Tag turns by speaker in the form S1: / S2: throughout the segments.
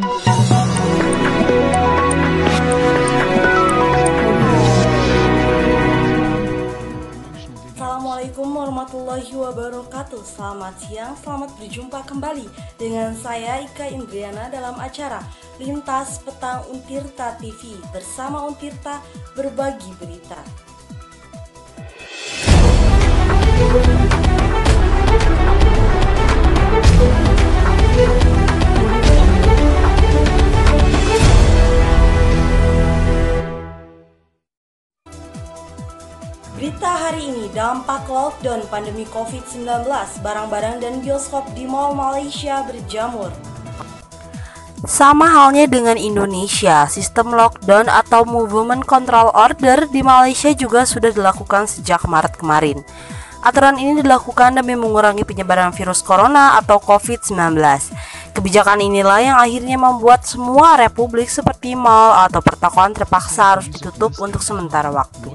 S1: Assalamualaikum warahmatullahi wabarakatuh. Selamat siang, selamat berjumpa kembali Dengan saya Ika Indriana dalam acara Lintas Petang Untirta TV Bersama Untirta berbagi berita Berita hari ini, dampak lockdown pandemi COVID-19, barang-barang dan bioskop di Mall Malaysia berjamur. Sama halnya dengan Indonesia, sistem lockdown atau movement control order di Malaysia juga sudah dilakukan sejak Maret kemarin. Aturan ini dilakukan demi mengurangi penyebaran virus corona atau COVID-19. Kebijakan inilah yang akhirnya membuat semua republik seperti mall atau pertokoan terpaksa harus ditutup untuk sementara waktu.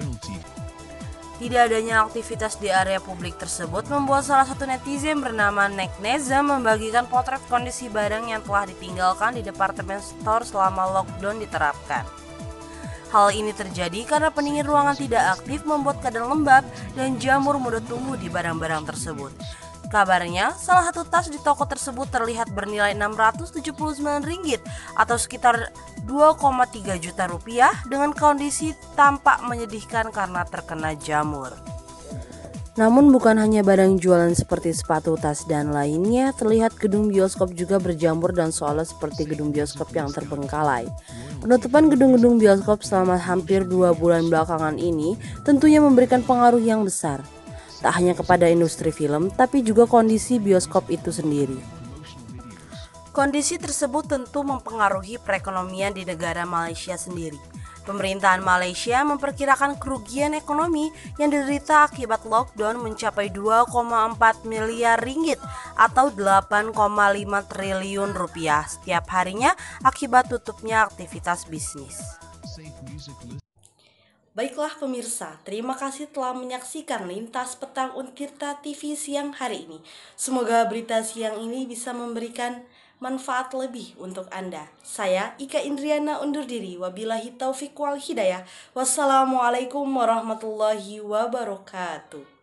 S1: Tidak adanya aktivitas di area publik tersebut membuat salah satu netizen bernama Nekneza membagikan potret kondisi barang yang telah ditinggalkan di departemen store selama lockdown diterapkan. Hal ini terjadi karena pendingin ruangan tidak aktif membuat kadang lembab dan jamur mudah tumbuh di barang-barang tersebut. Kabarnya, salah satu tas di toko tersebut terlihat bernilai 679 ringgit atau sekitar 2,3 juta rupiah dengan kondisi tampak menyedihkan karena terkena jamur. Namun bukan hanya barang jualan seperti sepatu, tas, dan lainnya, terlihat gedung bioskop juga berjamur dan seolah seperti gedung bioskop yang terbengkalai. Penutupan gedung-gedung bioskop selama hampir dua bulan belakangan ini tentunya memberikan pengaruh yang besar tak hanya kepada industri film, tapi juga kondisi bioskop itu sendiri. Kondisi tersebut tentu mempengaruhi perekonomian di negara Malaysia sendiri. Pemerintahan Malaysia memperkirakan kerugian ekonomi yang diderita akibat lockdown mencapai 2,4 miliar ringgit atau 8,5 triliun rupiah setiap harinya akibat tutupnya aktivitas bisnis. Baiklah pemirsa, terima kasih telah menyaksikan Lintas Petang Untirta TV siang hari ini. Semoga berita siang ini bisa memberikan manfaat lebih untuk Anda. Saya Ika Indriana undur diri. Wabillahi taufiq wal hidayah. Wassalamualaikum warahmatullahi wabarakatuh.